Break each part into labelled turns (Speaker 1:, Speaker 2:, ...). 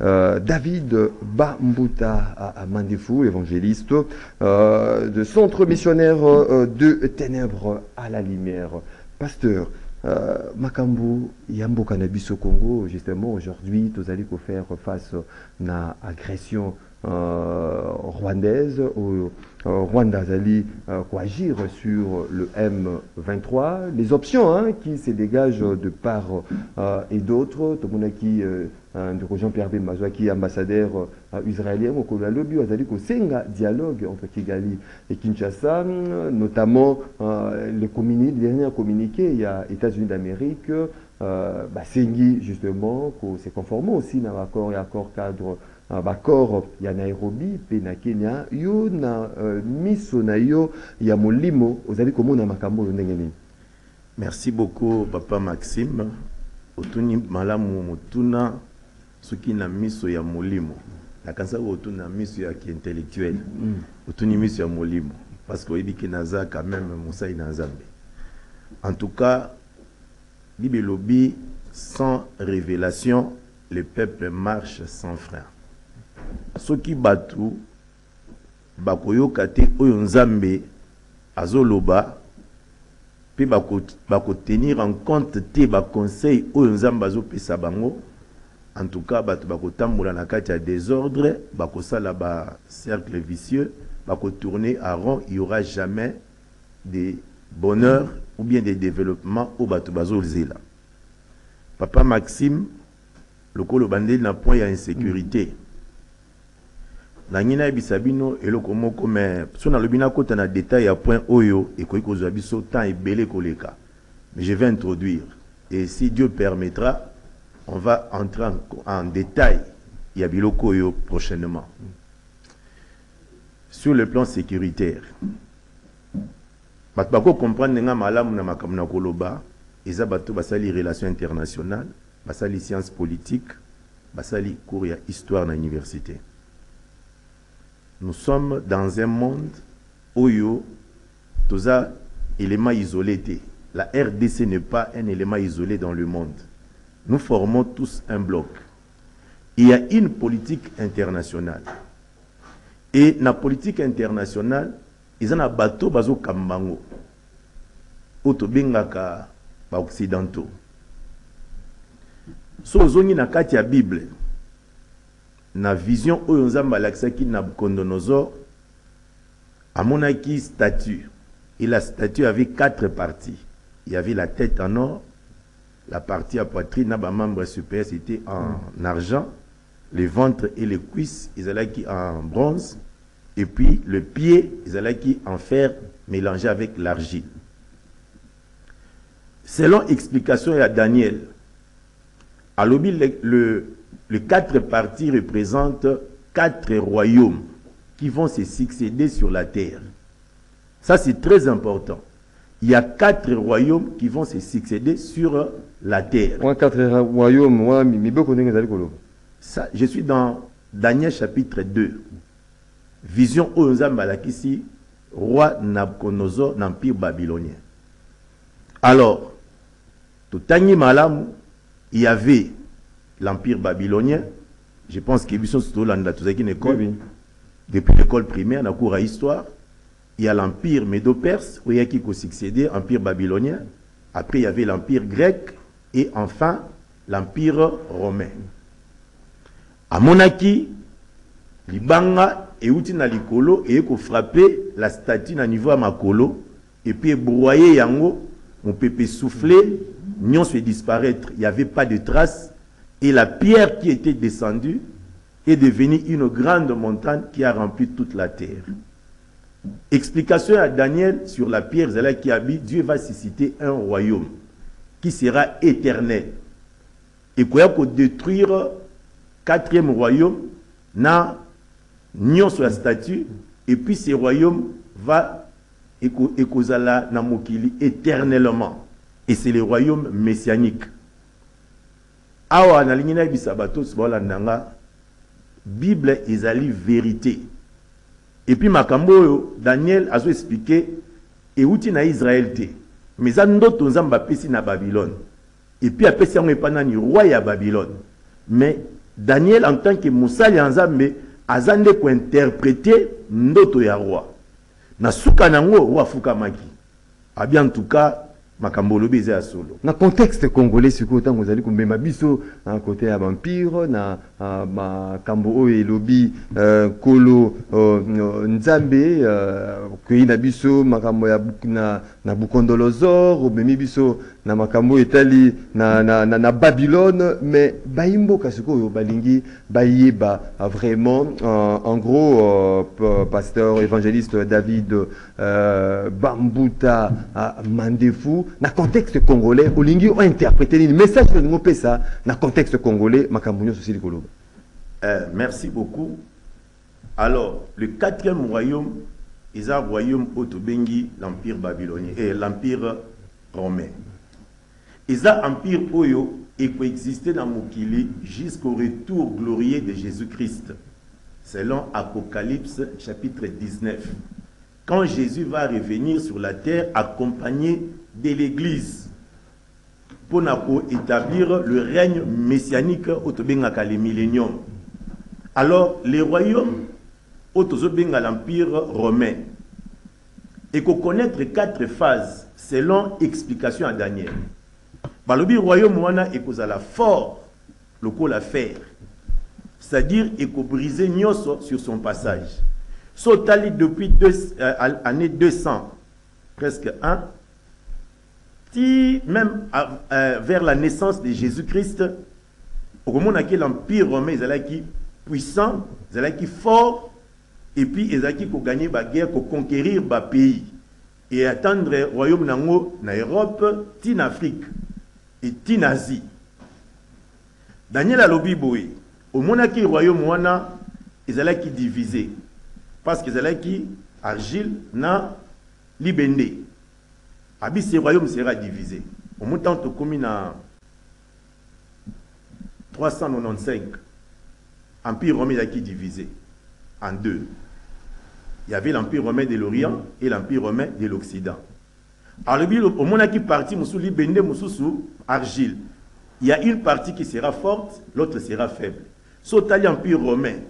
Speaker 1: Euh, David Bambuta à, Mandefou, évangéliste, euh, de Centre missionnaire euh, de Ténèbres à la lumière. Pasteur, Makambu, Yambo Cannabis au Congo, justement, aujourd'hui, vous allez faire face à une agression rwandaise au Rwanda Zali agir sur le M23. Les options hein, qui se dégagent de part et d'autre, ndeko pierre bemba azwaki ambassadeur uh, israélien mokolo alobi azali kosenga dialogue entre kigali et kinshasa notamment uh, le, dernier communiqué ya états-unis d'amérique basengi justement se conforme aussi na baccord et accord cadre baccord ya nairobi mpe na kenya yo na miso na yo ya molimo ozali komona makambo oyo ndenge nini
Speaker 2: merci beaucoup papa maxime. Otuni malamu motuna soki na miso ya molimo. Nakanisaki otuni na miso ya kiintellectuel. Mm. otuni miso ya molimo. Parce que oyebi ke naza quand même mosali na nzambe. En tout cas bible elobi sans révélation le peuple marche sans frein. Soki bato bakoyoka te oyo nzambe azoloba mpe bakotenir en compte te baconseil oyo nzambe azopesa bango en tout cas bato bakotambola na kati ya désordre bakosala bacercle vicieux bakotourner à rond il y aura jamais de bonheur ou bien de développement oyo bato bazozela papa maxime lokola obandeli na point ya insécurité. Nangi nayebisa bino eloko moko me so nalobi nakota na détail ya point oyo ekoki kozwa biso temps ebele koleka. Mais je vais introduire. Et si dieu permettra on va entrer en, détail. Ya biloko oyo prochainement. Sur le plan sécuritaire. Bato bakocomprendre nga malamu na makambo na koloba. Eza bato basali relation internationale basali science politique basali cours ya histoire na université. Nous sommes dans un monde oyo toza élément isolé te. La rdc n'est pas un élément isolé dans le monde nous formons tous un bloc. Il y a une politique internationale. Et la politique internationale, ils ont un bateau bazo kambango. Oto bengaka ba occidentaux. So ozongi na kati ya Bible. Na vision oyo nzamba alakisaki Nabucodonosor amonaki statue. Et la statue avait quatre parties. Il y avait la tête en or, la partie à poitrine, na membre supérieur, c'était en argent. Le ventre et les cuisses, ils allaient en bronze. Et puis le pied, ils allaient en fer mélangé avec l'argile. Selon explication à Daniel, à l'obi, le, le, les quatre parties représentent quatre royaumes qui vont se succéder sur la terre. Ça, c'est très important. Il y a quatre royaumes qui vont se succéder sur la terre. Ça, je suis dans Daniel chapitre 2. Vision Onza Malakisi, roi Nabucodonosor, l'empire babylonien. Alors, tout Malam, il y avait l'empire babylonien. Je pense que surtout là, école. Depuis l'école primaire, dans cours à histoire, il y a l'empire médo-perse, où il y a qui succédé, empire babylonien. Après, il y avait l'empire grec, et enfin l'empire romain. Amonaki libanga euti na likolo eye kofrape la statue na niveau ya makolo. Epuis ebroye yango mopepe soufflé nyonso disparaître. Il n'y avait pas de trace et la pierre qui était descendue est devenue une grande montagne qui a rempli toute la terre explication à Daniel sur la pierre qui habite Dieu va susciter un royaume qui sera éternel. Et quoi que détruire quatrième royaume na sur la statue et puis ce royaume va ekozala na mokili éternellement. Et c'est le royaume messianique. Awa nalingi nayebisa bato baolanda nga bible ezali vérité et puis makambo oyo daniel azoexplike euti na israel te. Mais eza ndoto nzambe apesi na babylone. Epuis apesi yango epa nani roi ya babylone. Mais daniel en tant que mosali ya nzambe aza nde kointerprete ya roi. Na suka nango roi afukamaki. Abi en tout cas makambo olobi eza ya solo.
Speaker 1: Na contexte congolais sikoyo ntango ozali komema biso na kote ya bampire na uh, makambo oyo elobi uh, nkolo uh, nzambe uh, okei na biso makambo ya na, bukondolozor omemi biso na makambo etali na, na, na, babylone mais bayi mboka sikoyo balingi bayeba. Uh, vraiment uh, en gros uh, p- pasteur évangéliste david uh, bambuta uh, mandefu na contexte congolais olingi ointerprete nini. Message olingi opesa na contexte congolais makambo nyonso osili koloba.
Speaker 2: Euh, merci beaucoup. Alors, le quatrième royaume, un royaume Otobengi, l'empire babylonien, et l'empire romain. Un empire Oyo et coexistait dans Mokili jusqu'au retour glorieux de Jésus-Christ, selon Apocalypse chapitre 19. Quand Jésus va revenir sur la terre accompagné de l'Église pour établir le règne messianique Otobengaka le millénium. Alors, les royaumes, autozobenga l'empire romain, connaître quatre phases selon explication à Daniel. Balobi royaume wana fort lokola fer. C'est-à-dire eko briser nyonso sur son passage. Sotali depuis deux, euh, année 200 presque 1 ti même à, euh, vers la naissance de Jésus-Christ okomonaki l'empire romain ezalaki puissant ezalaki fort et puis ezalaki kogagner baguerre koconquérir bapays et attendre royaume nango na europe ti afrique et ti asie daniel alobi boye omonaki royaume wana ezalaki divisé. Parce que ezalaki argile na libende abi ce royaume sera divisé. Au montant tokomi na 395 empire romain divisé. En deux il y avait l'empire romain de l'orient et l'empire romain de l'occident. Omonaki partie mosusu libende mosusu argile. Il y a une partie qui sera forte l'autre sera faible. So otali empire romain.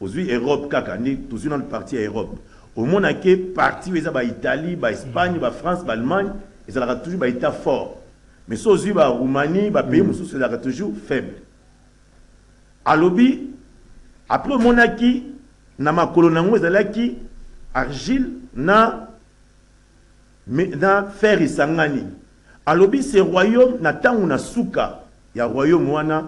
Speaker 2: Ozwi europe kaka nde tozwi nano partie ya europe. Omonaki parti oyo eza baitalie baespagne bafrance baallemagne ezalaka toujours baétat fort. Mais so ozwi baroumanie bapays mosusu ezalaka toujours faible. Alobi après omonaki na makolo nango ezalaki argile na, na fer esangani. Alobi ce royaume na ntango na suka ya royaume wana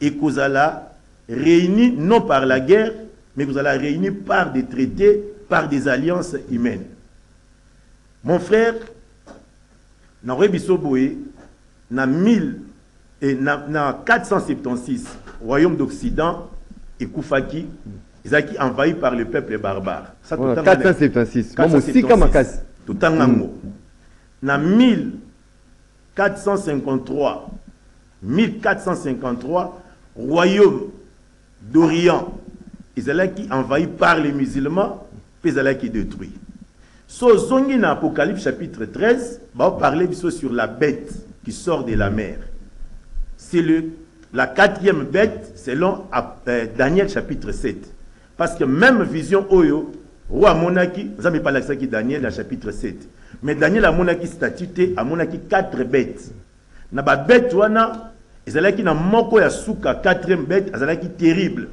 Speaker 2: ekozala réuni non par la guerre mais ekozala réuni par des traités par des alliances humaines. Mon frère nakoyebi biso boye na 1000 et na, na 476 royaume d'occident ekufaki ezalaki envahi par le peuple barbare. Ça,
Speaker 1: Voilà,
Speaker 2: totanga na-
Speaker 1: 476 mo mosika makasi
Speaker 2: totanga yango na 1453 1453 royaume d'orient. Ezalaki envahi par les musulmans mpe ezalaki détruit. So ozongi na apocalypse chapitre 13 baoparle biso sur la bête qui sort de la mer. C'est le la quatrième bête selon euh, Daniel chapitre 7 parce que même vision oyo roi amonaki nzambe epalakisaki daniel na chapitre 7 mais daniel amonaki statut te amonaki 4 bêtes. Na babete wana ezalaki na moko ya suka quatrième bête azalaki terrible.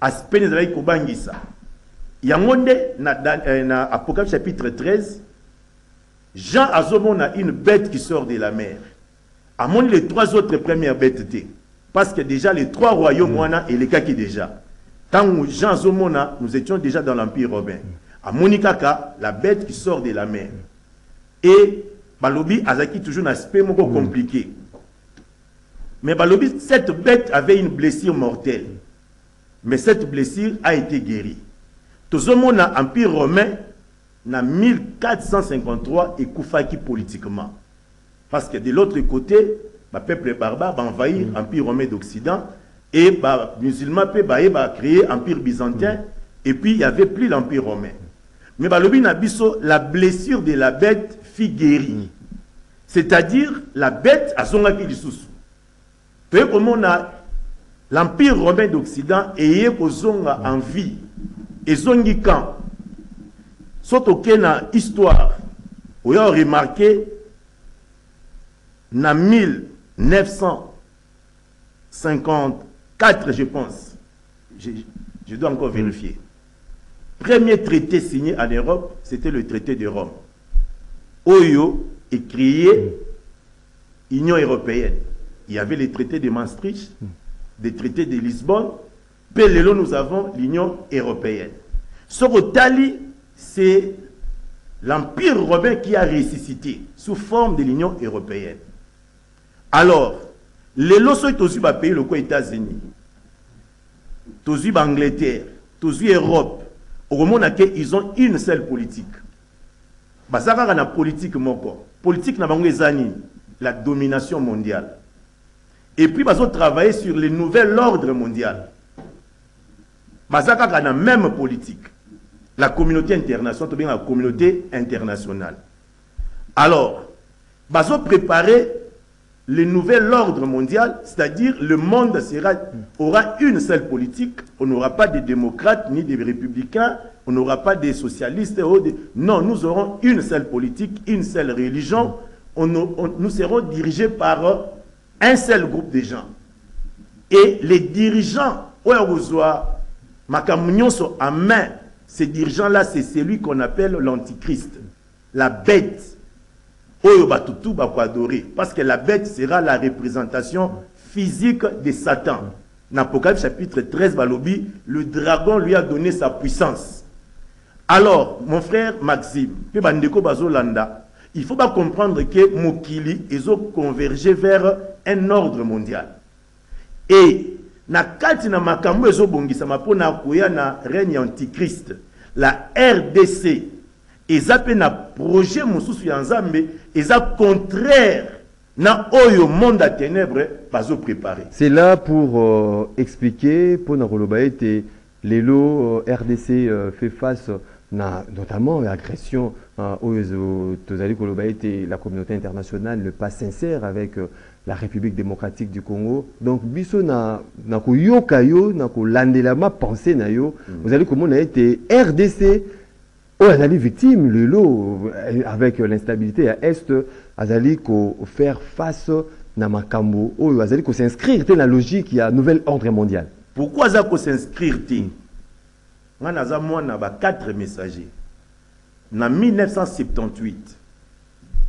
Speaker 2: Aspene ezalaki kobangisa. Yango nde na, Dan- euh, na apocalypse chapitre 13 jean azomona une bête qui sort de la mer. Amoni les trois autres premières bêtes te. Parce que déjà les trois royaumes wana elekaki déjà ntango jean azomona nous étions déjà dans l'empire romain amoni kaka la bête qui sort de la mer. Et balobi azalaki toujours na aspect moko compliqué. Mais balobi cette bête avait une blessure mortelle. Mais cette blessure a été guérie. Tozomona empire romain na 1453 ekufaki politiquement. Parce que de l'autre côté bapeuple barbare baenvahir empire romain d'occident et bamusulman mpe baye bacréer empire byzantin et puis il y avait plus l'empire romain. Mais balobi na biso la blessure de la bête fit guérie c'est-à-dire la bête azongaki lisusu. Toye komona l'empire romain d'occident eye kozonga en vie. Ezongi quand? So toke na histoire. Oya remarke na 1954 je pense. Je, dois encore vérifier. Premier traité signé en Europe c'était le traité de Rome. Oyo écrié Union européenne. Il y avait les traités de Maastricht des traités de Lisbonne puis lelo nous avons l'Union européenne. Soko tali c'est l'Empire romain qui a ressuscité sous forme de l'Union européenne. Alors, les lois tous les pays, les États-Unis, tous les Angleterre, tous les Europe, où ils ont une seule politique. Na politique moko. Politique na la domination mondiale. Et puis bazo travailler sur le nouvel ordre mondial. Basaka na même politique la communauté internationale, la communauté internationale. Alors, baso préparer le nouvel ordre mondial, c'est-à-dire le monde sera, aura une seule politique, on n'aura pas de démocrates ni de républicains, on n'aura pas de socialistes. Non, nous aurons une seule politique, une seule religion, on, nous serons dirigés par un seul groupe de gens. Et les dirigeants, sont en main ces dirigeants-là, c'est celui qu'on appelle l'antichrist, la bête. Parce que la bête sera la représentation physique de Satan. Dans chapitre 13, Balobi, le dragon lui a donné sa puissance. Alors, mon frère Maxime, il faut pas comprendre que Mokili, ils ont convergé vers un ordre mondial. Et na kati na makambo ezobongisama mpo na koya na règne antichrist la rdc eza na projet mosusu ya nzambe eza contraire na oyo monde ya ténèbre bazopréparé
Speaker 1: c'est là pour euh, expliquer mpo na koloba ete lelo euh, rdc euh, fait face na notamment agression euh, oyo tozali koloba ete la communauté internationale ne pas sincère avec euh, la République démocratique du Congo. Donc, biso na na koyoka yo, na kolandela ma pensée na yo, mm. vous allez comment on a été RDC azali victime le lot avec l'instabilité à est, azali ko faire face na makambo oh, azali ko s'inscrire dans la logique il y a nouvel ordre mondial.
Speaker 2: Pourquoi ça ko s'inscrire ti? Nga naza mwana ba quatre messagers. Na 1978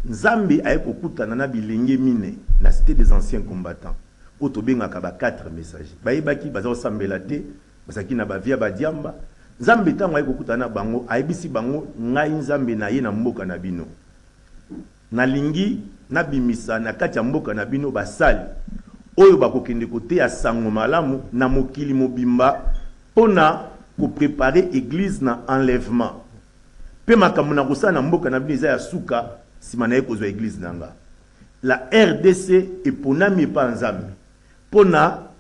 Speaker 2: nzambe aye kokutana na bilenge mine na cité des anciens combattants oyo tobengaka ba 4 messager bayebaki baza kosambela te bazalaki na bavia badiamba nzambe ntango aye kokutana na bango ayebisi bango ngai nzambe na ye na mboka na bino. Nalingi nabimisa na kati ya mboka na bino basali oyo bakokende koteya sango malamu na mokili mobimba mpona koprepare église na enlèvement. Mpe makambo na kosala na mboka na bino eza ya suka nsima na ye kozwa eglize na nga. La rdc eponami epa nzambe mpo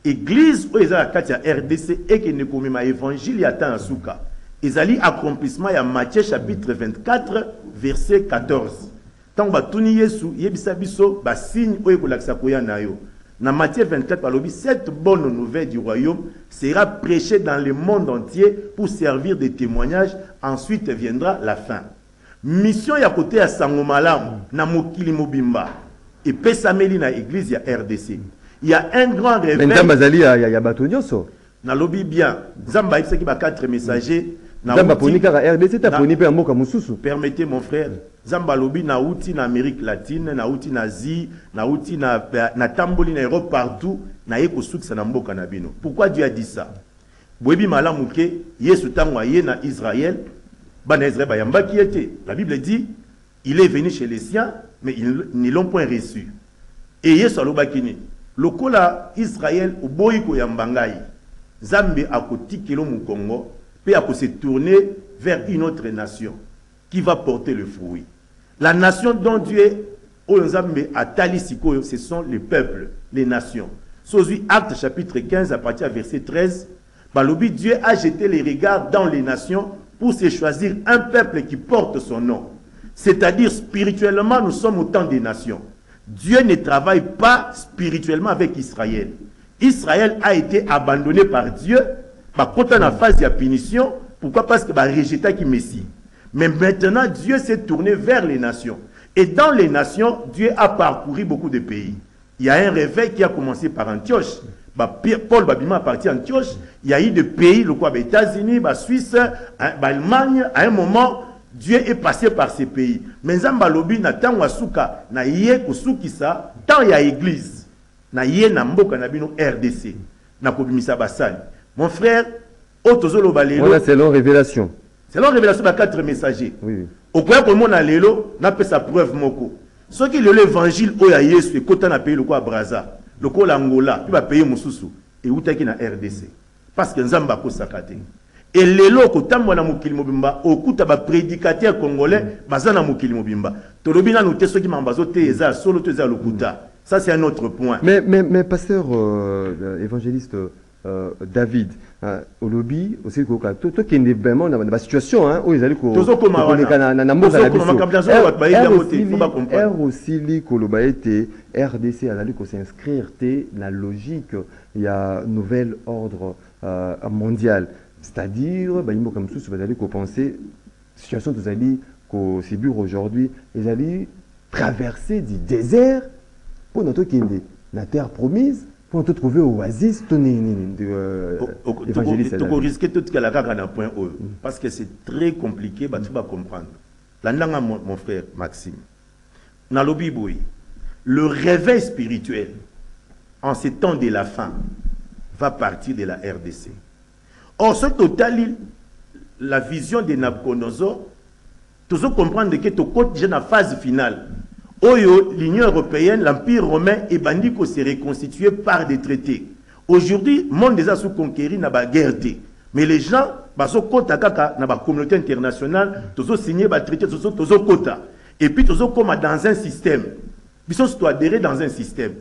Speaker 2: na eglize oyo eza na kati ya rdc ekende komema évangile ya ntan ya suka ezali accomplissement ya matthieu chapitre 24 verset 14 ntango batuni yesu yebisa biso basigne oyo ekolakisa koya na yo. Na Matthieu 24 balobi cette bonne nouvelle du royaume sera prêchée dans le monde entier pour servir de témoignage ensuite viendra la fin. Mission ya kote ya sango malamu na mokili mobimba. Epesameli na église ya rdc il y a un grand
Speaker 1: réveil. Azali ya, ya, ya bato nyonso.
Speaker 2: Nalobi bien. Nzambe ayebisaki ba quatre messager
Speaker 1: nzambe aponi kaka rdc te aponi mpe ya mboka mosusu.
Speaker 2: Permettez mon frère nzambe alobi nauti na amérique latine nauti na asie nauti na, natamboli na europe partout naye kosukisa na mboka na bino. Pourquoi dieu a dit ça? Boyebi malamu ke yesu ntango aye na israel bana Israël bayambaki ete la bible dit il est venu chez les siens mais ils ne l'ont point reçu. Et yesu alobaki nini lokola israel oboyi koyamba ngai nzambe akotikela mokongo mpe akose tourner vers une autre nation qui va porter le fruit la nation dont dieu oyo nzambe atali sikoyo ce sont les peuples les nations sozwi acte chapitre 15 à partir ya verset 13 balobi dieu a jeté les regards dans les nations pour se choisir un peuple qui porte son nom. C'est-à-dire spirituellement, nous sommes autant des nations. Dieu ne travaille pas spirituellement avec Israël. Israël a été abandonné par Dieu, bah, quand on a phase de punition, pourquoi Parce que bah, rejeté qui Messie. Mais maintenant, Dieu s'est tourné vers les nations. Et dans les nations, Dieu a parcouru beaucoup de pays. Il y a un réveil qui a commencé par Antioche. Bah, Paul Babima a parti Antioche. Il y a eu des pays, le quoi, États-Unis, bah, Suisse, hein, bah, Allemagne. À un moment, Dieu est passé par ces pays. Mais Zambalobi na tango asuka na yé kusukisa tant il y a église na yé na mboka na bino RDC na kobimisa basali. Mon frère, otozolo balelo.
Speaker 1: Voilà selon révélation.
Speaker 2: Selon révélation ba quatre messagers.
Speaker 1: Oui.
Speaker 2: okoya komona lelo napesa preuve moko soki lelo évangile oyo ya yesu ekota na pays lokola braza lokola angola mpe bapays mosusu eutaki na rdc parce que nzambe akosaka te elelo okotambola na mokili mobimba okuta baprédicateur congolais baza na mokili mobimba. Tolobi nanu te soki makambo azoteya eza ya solo to eza ya lokuta. Ça c'est un autre point.
Speaker 1: Mais, mais, mais pasteur euh, évangéliste euh, David, euh, au lobby, aussi, toi qui es vraiment dans la situation, où ils allaient
Speaker 2: tozokoma wana. tozokoma makambo ya solo bato bayebi yango te fo bacomprendre
Speaker 1: R aussi li koloba ete RDC azali kos'inscrire te na logique ya nouvel ordre euh, mondial c'est-à-dire bayimboka mosusu bazali kopenser situation tozali kosibir aujourd'hui ezali traverser du désert mpo na tokende na terre promise mpo na totrouver oasis to nini évangéliste
Speaker 2: tokoriske totikala kaka na point oyo parce que c'est très compliqué bato bacomprendre landanga mon mon frère maxime. Nalobi boye le réveil spirituel en ces temps de la fin va partir de la rdc or soki totali la vision de nabucodonosor tozocomprendre ke tokoti déjà na phase finale. Oyo l'union européenne l'empire romain ebandi se reconstituer par des traités. Aujourd'hui monde eza sous conquéri na baguerre te mais les gens bazokota kaka na bacommunauté internationale tozosigner batraité tozokota et puis tozokóma dans un système. Biso so toadhéré dans un système.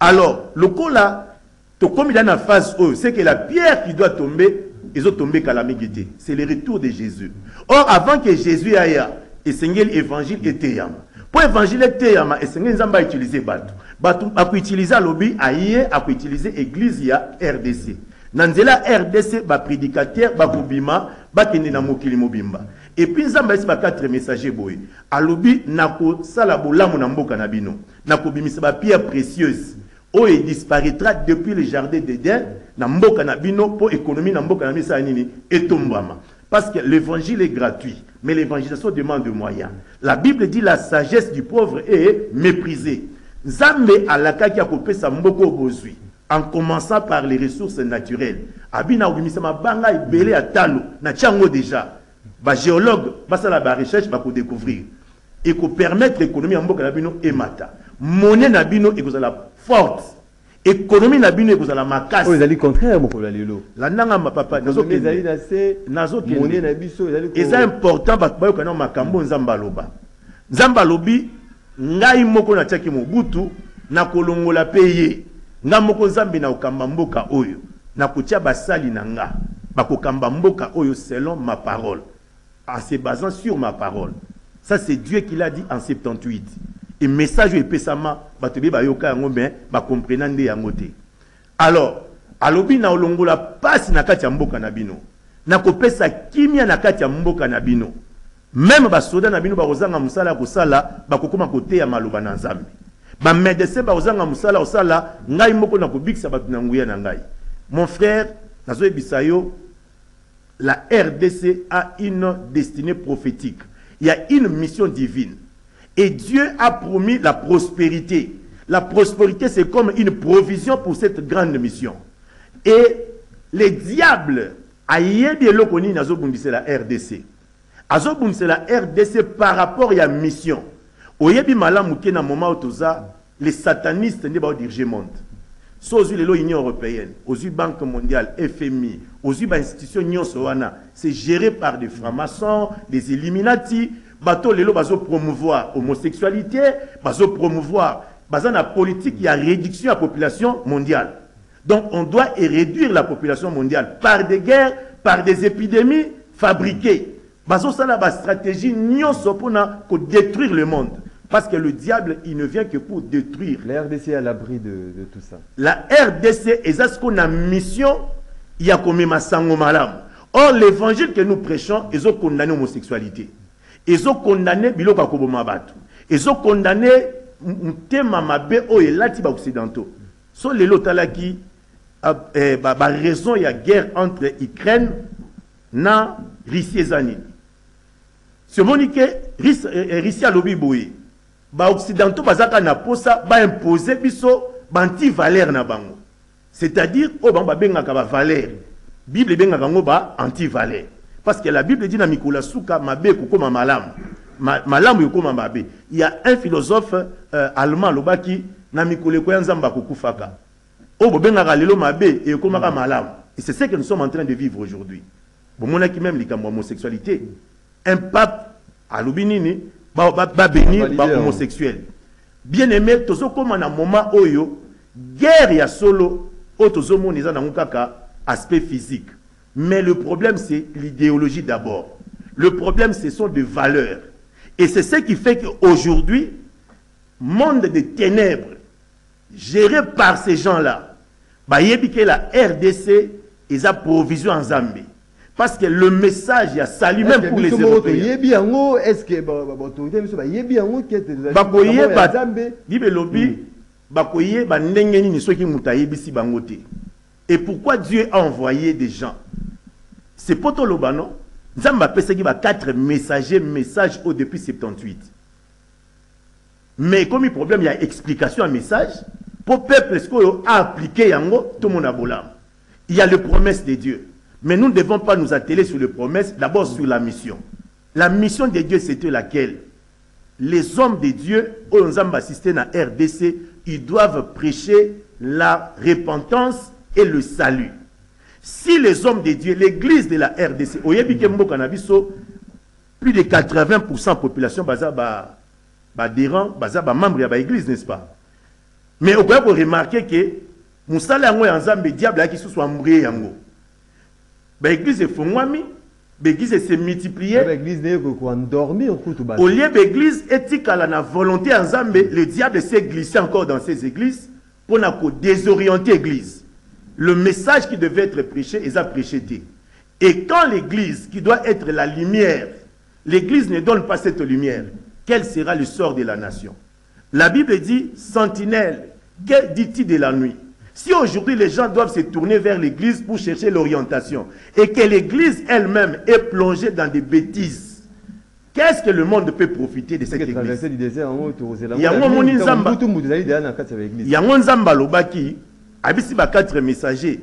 Speaker 2: Alors lokola tokómi da na phase oyo c'est que la pierre qui doit tomber ezotombe kala mingi te. C'est le retour de jésus. Or avant que jésus aya esengeli évangile eteyama mpo évangile eteyama esengeli nzambe autilize bato. Bato akoutilize alobi aye akoutilize église ya rdc na nzela ya rdc baprédicateur bakobima bakende na mokili mobimba. Epuis nzambe ayesi bakatre messager boye. Alobi nakosala bolamu na mboka na bino. Nakobimisa bapierre précieuse oyo edisparaîtra depuis le jardin d'éden na mboka na bino mpo économie na mboka na esala nini etombama parce que l'évangile est gratuit mais l'évangélisation demande des moyens. La bible dit la sagesse du pauvre est méprisée. Nzambe alakaki ya kopesa mboka bozwi en commençant par les ressources naturelles. Abi na kobimisa mabanga ebele ya talo na tia yango déjà bagéologue basala barecherche bakodécouvrir ekopermettre économie ya mboka na bino emata monnaie na bino ekozala forte économie na bino ekozala makasi.
Speaker 1: Oyo ezali contraire mokolo ya lelo.
Speaker 2: Landanga mapapa
Speaker 1: ezali na se
Speaker 2: nazokende
Speaker 1: na biso
Speaker 2: eza important bato bayokana na makambo nzambe aloba. Nzambe alobi ngai moko natiaki mobutu nakolongola mpe ye. Nga moko nzambe nakokamba mboka oyo. Nakotia basali na nga. Bakokamba mboka oyo selon ma parole. En se basant sur ma parole. Ça c'est dieu qui l'a dit en 78 et message oyo epesama bato ebie bayoka yango me bakomprena nde yango te. Alors alobi na olongola kimia na kati ya mboka na bino. Meme basoda na bino bakozanga mosala ya kosala bakokóma maloba na nzambe. Mon frère la RDC a une destinée prophétique. Il y a une mission divine. Et Dieu a promis la prospérité. La prospérité, c'est comme une provision pour cette grande mission. Et les diables, ayebi eloko nini azobundisa la RDC. RDC par rapport à la mission. Oyebi malamu ke na moment toza, les satanistes ne ba diriger monde. so ozwi lelo union européenne ozwi banque mondiale fmi ozwi bainstitution nyonso c'est géré par des francs-maçons des illuminati bato lelo bazopromouvoir homosexualité bazopromouvoir baza na politique ya réduction ya population mondiale donc on doit réduire la population mondiale par des guerres par des épidémies fabriquées bazosala bastratégie nyonso mpona kodétruire le monde Parce que le diable, il ne vient que pour détruire.
Speaker 1: La RDC est à l'abri de, de tout ça.
Speaker 2: La RDC, et ça ce qu'on a mission, il y a comme malam. Or, l'évangile que nous prêchons, ils ont condamné l'homosexualité. Ils ont condamné biloko akoboma batu. Ils ont condamné mtema mabe oyo elati baoccidentaux. So lelo talaki eh, ba, ba raison ya guerre entre Ukraine na Russie ezani. somoni ke Russie alobi boye baoccidentaux bazaka na posa baimpose biso banti-valeur na bango c'est-à-dire oyo bango babengaka bavaleur bible ebengaka yango ba anti-valeur parce que la bible dit na mikolo ya suka mabe ekokóma malamu. Ma, malamu ekokóma mabe. Il y a un philosophe euh, allemand alobaki na mikolo ekoya nzambe akokufaka. Oyo bobengaka lelo mabe ekómaka malamu. Et c'est ce que nous sommes en train de vivre aujourd'hui. Bomonaki même likambo ya homosexualité. Un pape alobi nini? Babénir bahomosexuel bien aimé tozokóma na moment oyo guerre ya solo oyo tozomona eza nango kaka aspect physique mais le problème c'est l'idéologie d'abord. Le problème ce sont des valeurs. Et c'est ce qui fait qu'aujourd'hui monde de ténèbres géré par ces gens-là ke la RDC eza provision en Zambie. Parce que le message ya sali même pour les européens. bakoyeba ndenge nini soki moto ayebisi bango te et pourquoi dieu a envoyé des gens c'est po toloba non? Nzambe apesaki ba quatre messagers message oyo depuis 78 mais ekomi problème ya explication ya message mpo peuple sikoyo aapplike yango tomona bolamu il y a le promesse de dieu. Mais nous ne devons pas nous atteler sur les promesses, d'abord sur la mission. La mission de Dieu, c'était laquelle? Les hommes de Dieu, aux hommes assistés à RDC, ils doivent prêcher la repentance et le salut. Si les hommes de Dieu, l'église de la RDC, plus de 80% de la population ba membres de l'église, n'est-ce pas? Mais on peut remarquer que Moussala yango ya nzambe diable qui soit mbrie yango. Baeglise efungwami baeglise ese multiplie au lieu baeglise etikala na volonté nzambe le diable s'est glissé encore dans ces églises mpona kodésorienter église le message qui devait être prêché eza prêché te et quand l'église qui doit être la lumière l'église ne donne pas cette lumière quel sera le sort de la nation? La bible dit sentinelle que dit-il de la nuit? Si aujourd'hui les gens doivent se tourner vers l'église pour chercher l'orientation et que l'église elle-même est plongée dans des bêtises, qu'est-ce que le monde peut profiter de cette église? yango nzambe alobaki abisi bakatre messager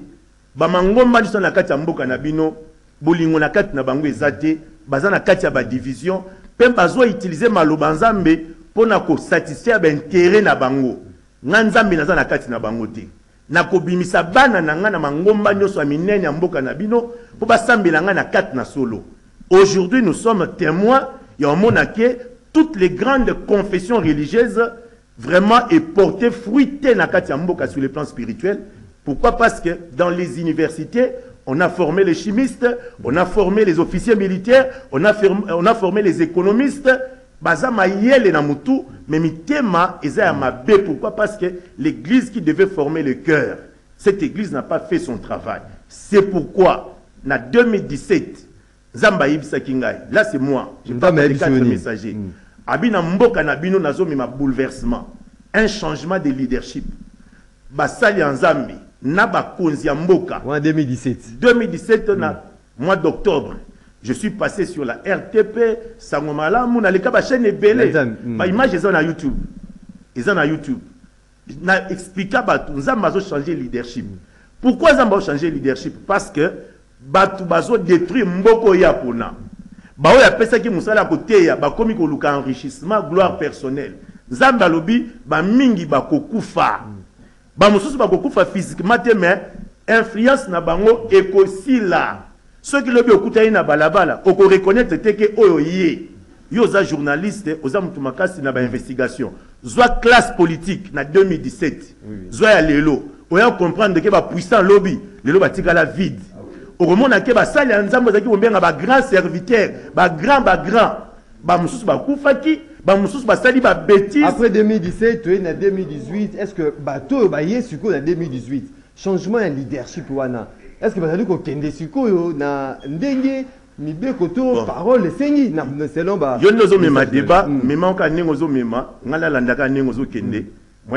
Speaker 2: bamangomba nyonso na kati ya mboka na bino bolingo na kati na bango eza te baza na kati ya badivision mpe bazoutilize maloba nzambe mpo na kosatisfaire baintere na bango. Nga nzambe naza na kati na bango te. Nakobimisa bana na ngai na mangomba nyonso ya minene ya mboka na bino mpo basambela ngai na kati na solo. Aujourd'hui nous sommes témoins ya omona ke toutes les grandes confessions religieuses vraiment est porté fruit te na kati ya mboka sur le plan spirituel. Pourquoi parce que dans les universités on a formé les chimistes on a formé les officiers militaires on a, formé, on a formé les économistes. Baza mayele na mutu mais mitema pourquoi parce que l'église qui devait former le cœur cette église n'a pas fait son travail. C'est pourquoi na 2017 nzambe ayebisaki ngai. Là c'est moi. Je de quatre messagers. mm. Abi na mboka na bino nazomema bouleversement. Un changement de leadership. Basali ya nzambe na bakonzi ya mboka.
Speaker 1: 2017
Speaker 2: 2017 mm. na mois d'octobre je suis passé sur la rtp sango malamu naleka bachaîne ebele. Baimage eza na youtube. Eza na youtube. Na explika bato nzambe azochange leadership. Pourquoi nzambe azochange leadership? Parce que bato bazodétruire mboka oyo ya mpona baoyo apesaki mosala ya koteya bakomi koluka enrichissement gloire personnelle. Nzambe alobi bamingi bakokufa bamosusu bakokufa physiquement te mais influence na bango ekosila. Soki lobi okutani na balabala okoreconnaitre te ke oyo ye. Yo oza journaliste oza makasi na bainvestigation zwa classe politique na 2017 oui, zwa ya lelo. Oya comprendre ke bapuissant lobi. Lelo batikala vide okomona ke basali ya nzambe ozalaki kobenga bagrand serviteur bagrand bagrand bamosusu bakufaki bamosusu basali babétise
Speaker 1: après 2017 toye na 2018 est ce que bato oyo baye sikoyo na 2018 changement ya leadership wana. Est ce que bazali kokende sikoyo na ndenge mibeko to
Speaker 2: Bon.
Speaker 1: parole esengi selon ba
Speaker 2: yo nde ozomema débat
Speaker 1: Mm.
Speaker 2: mema oka ndenge ozomema ngai nalandaka ndenge ozokende. moi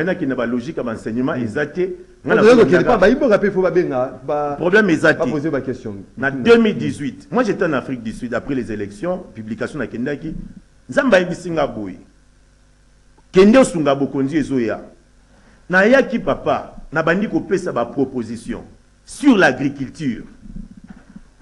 Speaker 2: nakende balogique ya baenseignement eza te ngai
Speaker 1: Bazali kokende pa
Speaker 2: nalandaka-
Speaker 1: bayiboka mpe fo babenga ba-
Speaker 2: problème
Speaker 1: baposer baquestion
Speaker 2: na 2018 moi j'étais en afrique du sud après les élections publication nakendaki nzambe ayebisi nga boye. Kende osunga bokonzi ezoya. Nayaki papa nabandi kopesa baproposition sur l'agriculture.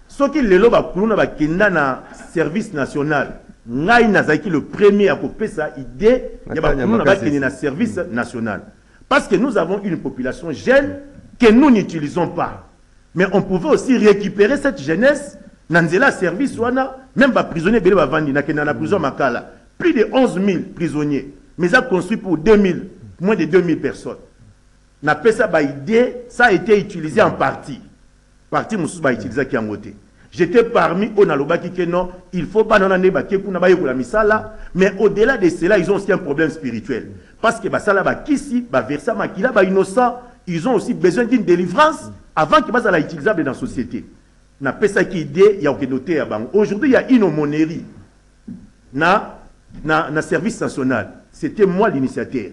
Speaker 2: Soki lelo bakuluna bakenda na service national ngai nazalaki le premier ya kopesa idée ya bakende na service national. Parce que nous avons une population jeune que nous n'utilisons pas. Mais on pouvait aussi récupérer cette jeunesse na nzela service wana même baprisonnier ebele bavandi nakenda na prison makala. Plus de 11 000 prisonniers. Mais eza construit pour 2000 moins de 2000 personnes. Napesa baidée ça a été utilisé en partie. Parti mosusu bautilisaki yango te j'étais parmi oyo nalobaki ke non il faut bake kuna bayekola misala. Mais au-delà de cela ils ont aussi un problème spirituel. Parce que basala bakisi baversa makila bainnocent ils ont aussi besoin d'une délivrance avant que bazala utilisable dans la société. Napesaki idée ya kokende oteya bango. Aujourd'hui il y a une aumônerie na, na, na service national. C'était moi l'initiateur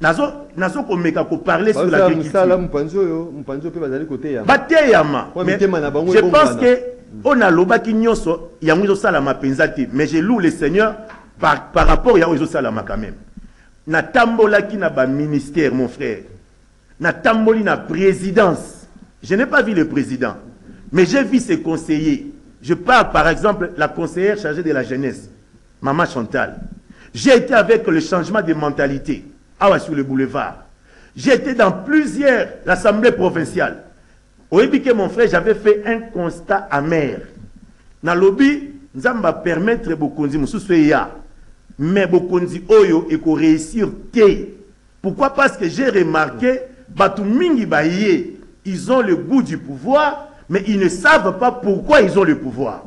Speaker 2: nazo nazo komeka koparler sur
Speaker 1: bazosala
Speaker 2: l'agriculture
Speaker 1: mosala mopanzi oyo mopanzi oyo mpe bazali koteya.
Speaker 2: Bateyama
Speaker 1: Ouais,
Speaker 2: Mais
Speaker 1: mitema na bango
Speaker 2: je pense que oyo nalobaki nyonso yango ezosalama mpenza te. Mais je loue le seigneur par, par rapport ya oyo ezosalama quand même. Natambolaki na baministère mon frère. Natamboli na présidence. Je n'ai pas vu le président mais j'ai vu ses conseillers. Je parle par exemple la conseillère chargée de la jeunesse maman chantal. J'ai été avec le changement de mentalité awa sur le boulevard. Été dans plusieurs l'assemblée provinciale oyebi ke mon frère j'avais fait un constat amer. Nalobi nzambe apermettre bokonzi mosusu eya mais bokonzi oyo ekoréussir te pourquoi? Parce que j'ai remarqué bato mingi baye ils ont le goût du pouvoir mais ils ne savent pas pourquoi ils ont le pouvoir.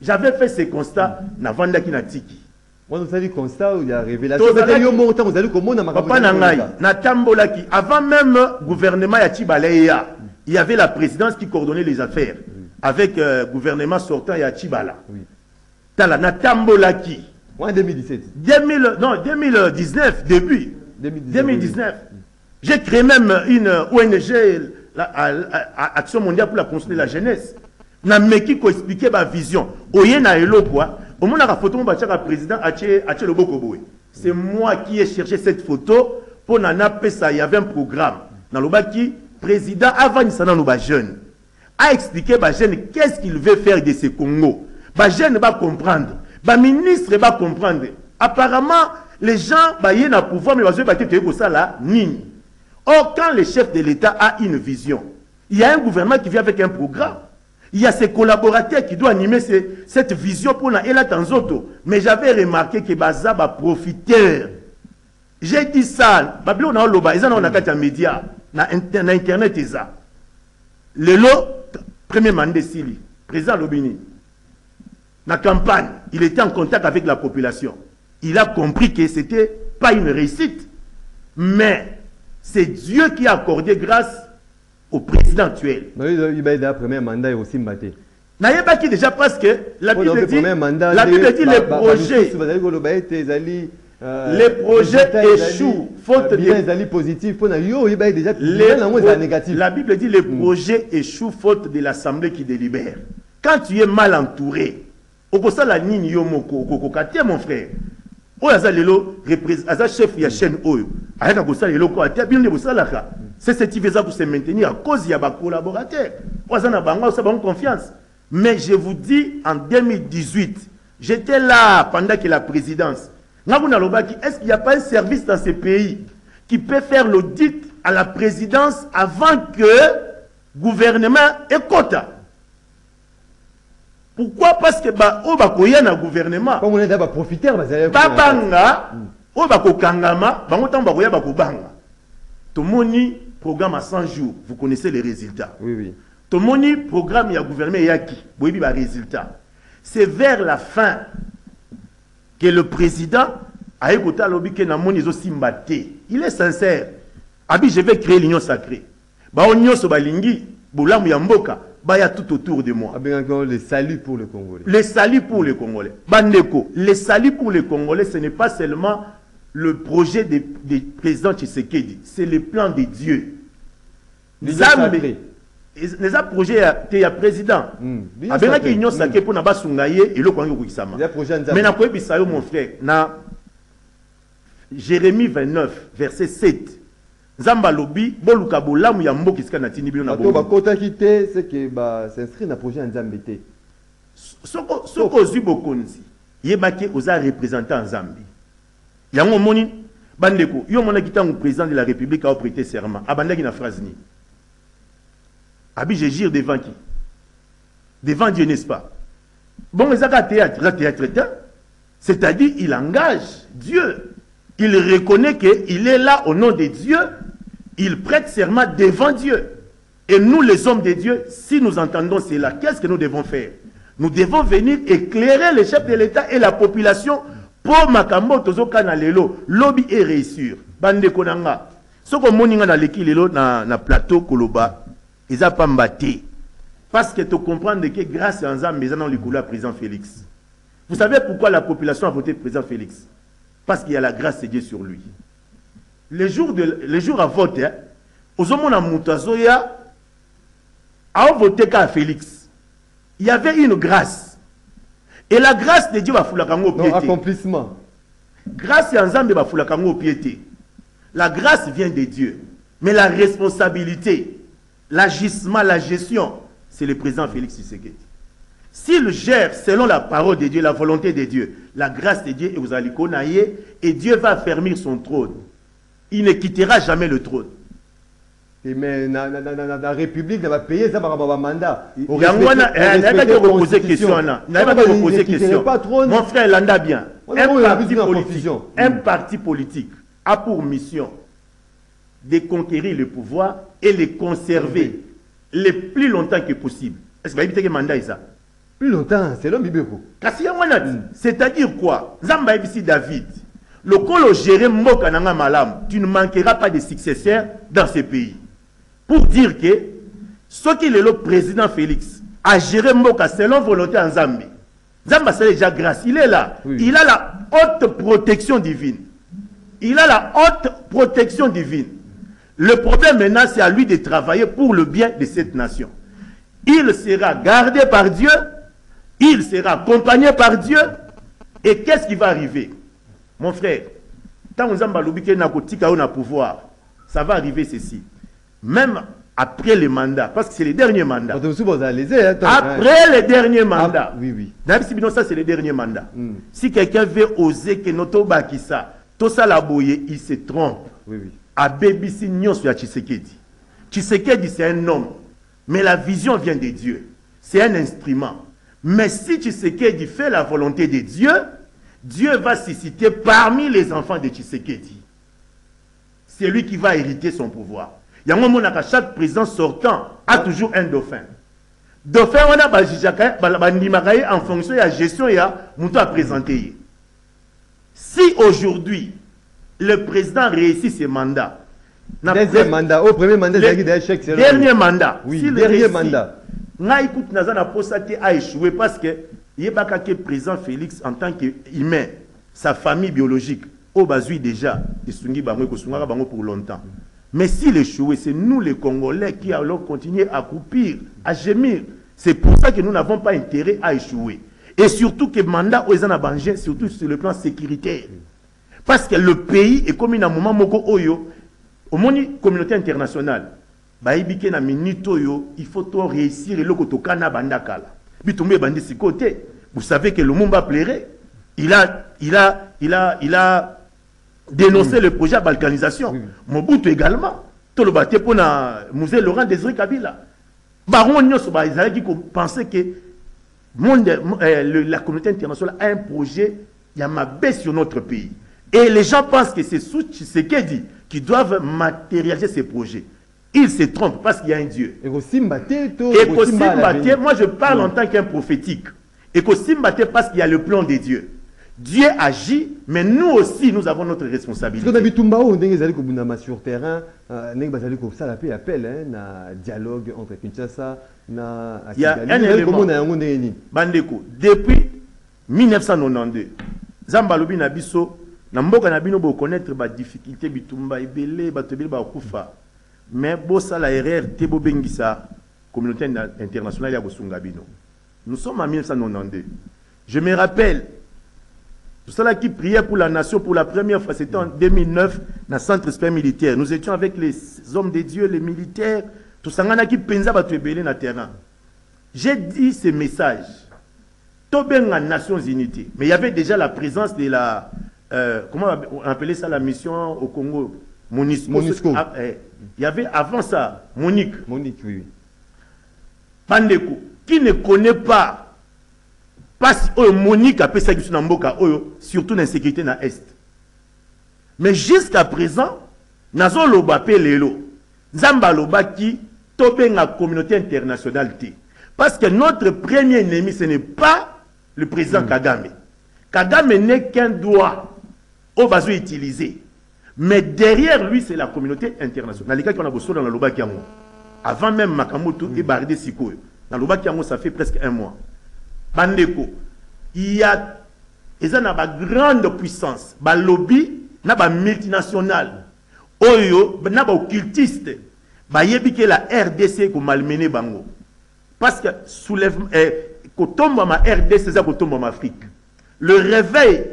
Speaker 2: J'avais fait ce constat navandaki na tiki
Speaker 1: wana osali constat ya révélation.
Speaker 2: Tozalaki-
Speaker 1: pete yo moko ntango ozali komona makambo
Speaker 2: papa na
Speaker 1: ezali
Speaker 2: ngai
Speaker 1: koleka.
Speaker 2: natambolaki avant même gouvernement ya chibala eya il y avait la présidence qui coordonnait les affaires avec euh, gouvernement sortant ya chibala
Speaker 1: Oui.
Speaker 2: tala natambolaki.
Speaker 1: Wana 2017
Speaker 2: 2000, non 2019 début.
Speaker 1: 2019.
Speaker 2: 2019 j'ai créé même une ONG la, à- à- Action mondiale pour la construction de la jeunesse. Nameki koexplike bavision oye na eloko a omonaka photo mo batiaka président atie loboko boye. C'est moi qui ai cherché cette photo mpo na napesa y avait un programme. Nalobaki président avandisa nano bajeune aexplike bajeune qu'est-ce qu'il veut faire de ce congo? Bajeune bacomprendre baministre bacomprendre apparemment les gens baye na pouvoir mais bazoyeba te toye kosala nini. Or quand le chef de l'état a une vision il y a un gouvernement qui vient avec un programme il y a ses collaborateurs qui doivent animer cette vision pour elata nzoto mais j'avais remarqué que baza baprofiteur j'ai dit ça babilo na oloba eza nao na média na, inter- na internet eza lelo premier mandat esili président alobi nini na campagne il était en contact avec la population. Il a compris que c'était pas une réussite mais c'est Dieu qui a accordé grâce au président actuel. Nayebaki déjà parce que la bible dit la bible dit les projets Les projets échouent, faute de- La Bible dit les projets échouent faute de l'assemblée qui délibère. Quand tu es mal entouré, okosala nini yo moko okokoka te mon frère. Oyo aza lelo représ- aza chef ya chaîne oyo. Ayaka kosala eloko ate bino nde bosalaka cctv eza kose maintenir à cause aza na bango aosa bango confiance. Mais je vous dis en 2018 j'étais là pendant que la présidence. Est-ce qu'il n'y a pas un service dans ce pays qui peut faire l'audit à la présidence avant que gouvernement ekota pourquoi? Parce que ba oyo bakoya na gouvernement.
Speaker 1: Mpo mona eza baprofiteur bazali
Speaker 2: babanga oyo bakokangama bango ntango bakoya bakobanga tomoni programme à 100 jours vous connaissez les résultats.
Speaker 1: Oui oui.
Speaker 2: Tomoni programme ya gouvernement eyaki boyebi barésultat c'est vers la fin que le président kota alobi ke namoni ezosimba te. Il est sincère. Abi je vais créer l'union sacrée. Bao nyonso balingi bolamu ya mboka baya tout autour de moi.
Speaker 1: Le salut pour le congolais.
Speaker 2: Le salut pour les congolais. Bandeko le salut pour les congolais ce n'est pas seulement le projet des de président tshisekedi c'est le plan de dieu.
Speaker 1: Nzambe
Speaker 2: eza projet ya te ya président. Abengaki union sacré mpona basunga ye eloko yangi ekokisama
Speaker 1: projet ya
Speaker 2: mais nakoyebisa yo mon frère na jérémie 29 verset 7 nzambe alobi boluka bolamu ya mboka esika natindi bino na
Speaker 1: bakotaki te seke bas'inscrire na projet ya nzambe te.
Speaker 2: Soko ozwi bokonzi yebaki oza représentant nzambe yango omoni bandeko yo ntango président de la république aoprêter serment abandaki na phrase nini? Abi je jure devant qui? Devant dieu n'est-ce pas? Bon eza kaka théâtre eza théâtre c'est-à-dire il engage dieu. Il reconnaît qu'il est là au nom de dieu. Il prête serment devant dieu. Et nous les hommes de dieu si nous entendons cela qu'est-ce que nous devons faire? Nous devons venir éclairer le chef de l'état et la population mpo makambo tozokana lelo lobi e réussir. Bandeko na nga soki omoni nga lelo na, na plateau koloba. Eza pamba parce que tocomprendre que grâce ya nzambe eza na likolo ya président félix. Vous savez pourquoi la population a voté président félix? Parce qu'il y a la grâce de dieu sur lui. Le jour, de, le jour à vote hein, ozomona moto azoya aovote kaka félix. Il y avait une grâce et la grâce de dieu yango
Speaker 1: non
Speaker 2: opie te
Speaker 1: accomplissement.
Speaker 2: Grâce ya nzambe bafulaka yango opie te la grâce vient de dieu. Mais la responsabilité l'agissement la gestion c'est le président félix tshisekedi. S'il gère selon la parole de dieu la volonté de dieu la grâce de dieu likolo na ye et dieu va affermir son trône. Il ne quittera jamais le trône.
Speaker 1: Et mais na, na, na, na, na, république na bapays eza makambo ya bamanda.
Speaker 2: Yango wana nayebaki question wana nayebaki okopose question. mon frère landa bien un parti politique un
Speaker 1: Mm.
Speaker 2: parti politique a pour mission de conquérir le pouvoir et le conserver le plus longtemps que possible. Est ce que bayebi teke mandat eza
Speaker 1: plus longtemps c'est l'homme bibeko
Speaker 2: kasi yango wana ti c'est-à-dire quoi? Nzambe ayebisi david lokolo ogere mboka na nga malamu tu ne manqueras pas de successeurs dans ce pays pour dire que soki lelo président félix agere mboka selon volonté ya nzambe nzambe asala déjà grâce. Il est là.
Speaker 1: Oui.
Speaker 2: il a la haute protection divine. Il a la haute protection divine. Le problème maintenant c'est à lui de travailler pour le bien de cette nation. Il sera gardé par Dieu. Il sera accompagné par Dieu. Et qu'est-ce qui va arriver? Mon frère ntango nzambe alobi ke na kotika yo na pouvoir ça va arriver ceci même après le mandat parce que c'est le dernier mandat.
Speaker 1: Lese
Speaker 2: après le dernier mandat.
Speaker 1: Oui oui.
Speaker 2: Nayebisi bino ça c'est le dernier mandat.
Speaker 1: Mm.
Speaker 2: si quelqu'un veut oser ke no tobakisa tosala boye il se trompe.
Speaker 1: Oui oui.
Speaker 2: Abebisi nyonso ya tshisekedi. Tshisekedi c'est un homme. Mais la vision vient de dieu. C'est un instrument. Mais si tshisekedi fait la volonté de dieu dieu va susciter parmi les enfants de tshisekedi. C'est lui qui va hériter son pouvoir yango omonaka chaque président sortant a toujours un dauphin. Dauphin wana bajijaka bandimaka ye en fonction ya gestion ya moto apresente ye. Si aujourd'hui le président réussit ses mandats
Speaker 1: deuxième mandat au premier mandat ezalaki c'est
Speaker 2: dernier mandat
Speaker 1: Oui,
Speaker 2: s'il
Speaker 1: dernier mandat.
Speaker 2: ngai kutu naza na posa te aéchoué parce que yebaka ke président félix en tant que humain sa famille biologique oyo bazwi déjà esungi bango ekosungaka bango pour longtemps mais s'il échoué c'est nous les congolais qui allons continuer à croupir à gémir. C'est pour ça que nous n'avons pas intérêt à échouer. Et surtout que mandat oyo eza na bangé surtout sur le plan sécuritaire. Parce que le pays ekomi na moment moko oyo. Omoni communauté internationale. Bayebi ke na minute oyo il faut to réussir eloko tokana banda kala bitumba ebandi sikoyo te vous savez que lumumba plairait il a, il a, il a, il a dénoncé le projet ya balkanisation. Mobutu également. Toloba te mpona musée laurent désiré kabila. Bango nyonso bazalaki kopense ke monde, euh, le- la communauté internationale a un projet ya mabe sur notre pays. Et les gens pensent que c'est Tshisekedi qui doivent matérialiser ces projets. Ils se trompent parce qu'il y a un Dieu. Et moi je parle en tant qu'un prophétique. Et parce qu'il y a le plan de Dieu. Dieu agit, mais nous aussi, nous avons notre responsabilité.
Speaker 1: oyo ndenge ezali kobundama sur terrain euh, kosala mpe appel hein, na dialogue entre kinshasa na
Speaker 2: Il y a un élément. bandeko depuis 1992 nzambe alobi na biso na mboka na bino bokonaître badifficulté bitumba ebele bato ebele bakufa. Mais bosala erreur te bobengisa communauté na- internationale ya kosunga bino. Nous sommes en 1992 je me rappelle tosalaki prière pour la nation pour la première fois c'était en 2009 na centre sport militaire. Nous étions avec les hommes de dieu les militaires. Tosanganaki mpenza bato ebele na terrain. J'ai dit ce message. Tobenga Nations Unies. Mais il y avait déjà la présence de la euh, comment on appelait ça la mission au Congo? Monisco,
Speaker 1: Monusco.
Speaker 2: Ah, eh, il y avait avant ça Monique.
Speaker 1: Monique oui oui.
Speaker 2: bandeko qui ne connaît pas pasi oyo monique apesaki biso na mboka oyo surtout na insécurité na est mais jusqu'à présent nazoloba mpe lelo. Nzambe alobaki tobenga communauté internationale te. Parce que notre premier ennemi ce n'est pas le président kagame. Kagame n'est qu'un doigt oyo bazoutiliser mais derrière lui c'est la communauté internationale. Nalikaki wana bosola nalobaki yango avant même makambo tu ebaride sikoyo. Nalobaki yango ça fait presque un mois bandeko il y a eza na bagrande puissance balobi na bamultinationale oyo na baoccultiste bayebi ke la rdc ekomalmene bango. Parce que soulèvement eh, kotombama rdc eza kotombama afrique. Le réveil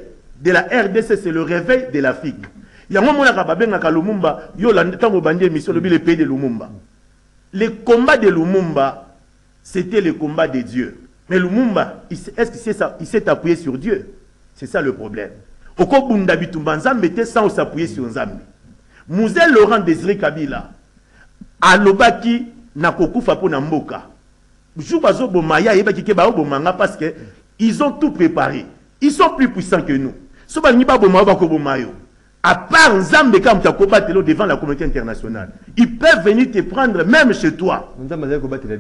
Speaker 2: de la rdc c'est le réveil de l'afrique. Yango omonaka babengaka lumumba yo ntango obandi émission olobi le pays de lumumba. Le combat de lumumba c'était le combat de dieu mais lumumba est-ce qu'il s'est appuyé sur dieu. C'est ça le problème. Okobunda bitumba nzambe te sans s'appuyer sur nzambe. Musée laurent désiré kabila alobaki nakokufa mpo na mboka. Jour bazoboma ye ayebaki ke baoboma nga parce que ils ont tout préparé. Ils sont plus puissants que nous. So balingi baboma yo bakoboma yo. À part nzambe akobatela yo devant la communauté internationale ils peuvent venir te prendre même chez toi.
Speaker 1: Nzambe azali kobatela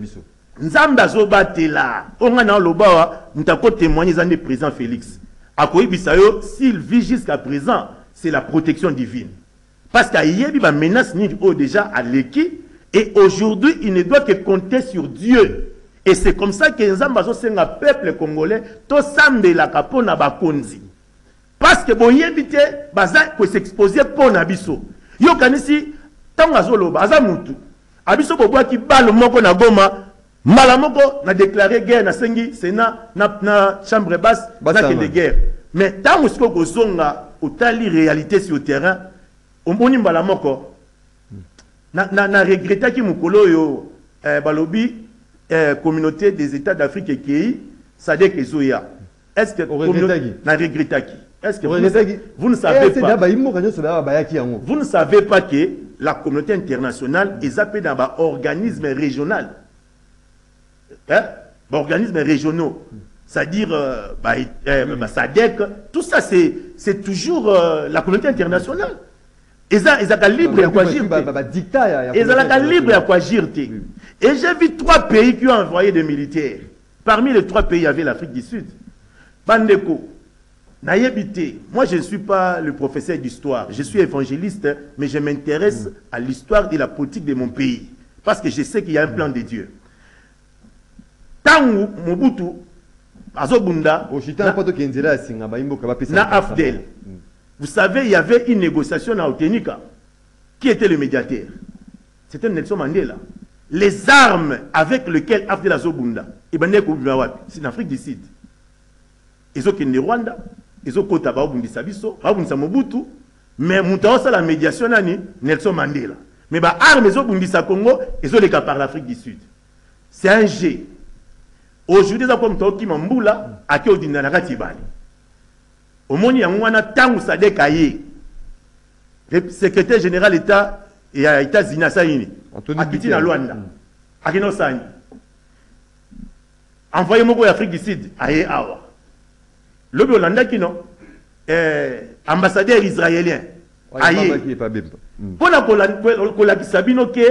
Speaker 2: nzambe azobatela. Onga na oloba wa moto akotémoigne eza nde président félix. Akoyebisa yo s'il vit jusqu'à présent c'est la protection divine. Parce qu'ayebi bamenace nini oyo déjà aleki et aujourd'hui il ne doit que compter sur dieu. Et c'est comme ça que nzambe azosenga peuple congolais tosambelaka mpo na bakonzi. Parce que boyebi te baza kosexpose mpo na biso. Yokanisi ntango azoloba aza mutu. Abiso bobwaki bale moko na goma mbala moko na déclaré guerre nasengi sena na, na chambre basse nakende guerre. Mais ntango sikoyo kozonga otali réalité sur terrain omoni mbala moko. Na, na, na regrettaki mokolo oyo eh, balobi eh, communauté des états d'afrique ekei sadek ezoya. Est-ce que na regrettaki? Est-ce que vous, vous ne savez
Speaker 1: Eh,
Speaker 2: pas. vous ne savez pas que la communauté internationale eza mpe na baorganisme régional hein? baorganismes régionaux. C'est-à-dire euh, bah, euh, bah, SADC, tout ça c'est toujours euh, la communauté internationale. Eza ezalaka libre ya koagir te ezalaka libre ya koagir te et j'ai vu trois pays qui ont envoyé des militaires. Parmi les trois pays il y avait l'afrique du sud. Bandeko nayebi te moi je ne suis pas le professeur d'histoire. Je suis évangéliste mais je m'intéresse à l'histoire et la politique de mon pays. Parce que je sais qu'il y a un plan de dieu ntango mobutu azobunda
Speaker 1: oshita mpo toke nzela ya singa bayimboka bapesa
Speaker 2: na afdel. Vous savez il y avait une négociation na otenika qui était le médiateur. C'était nelson mandela. Les armes avec lesquelles afdel azobunda ebandeki kobima wapi? C'est en afrique du sud. Ezokende rwanda ezokota baobundisa biso baobundisa mobutu. Mais moto aosala médiation nani? Nelson mandela. Mais baarme ezobundisa congo ezoleka par l'afrique du sud. C'est un g aujourd'hui eza mpo moto akokima mbula ake odinda na kati ebale omoni yango wana ntango sadek aye secrétaire général état ya états-unis asali nini? Akiti na lwanda
Speaker 1: Mm.
Speaker 2: akende osani envoyé moko ya afrique du sud aye awa. Lobi olandaki no eh, ambassadeur israélien aye. Mpona kola- kola- kolakisa bino ke